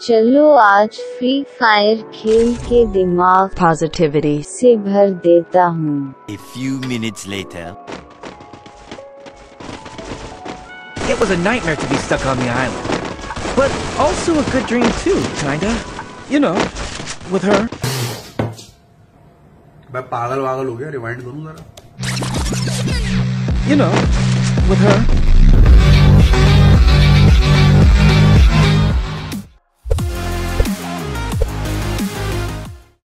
चलो आज free fire खेल के दिमाग पॉजिटिविटी से भर देता हूँ A few minutes later. It was a nightmare to be stuck on the island. But also a good dream too, kinda. You know, with her. मैं पागल वागल हो You know, with her.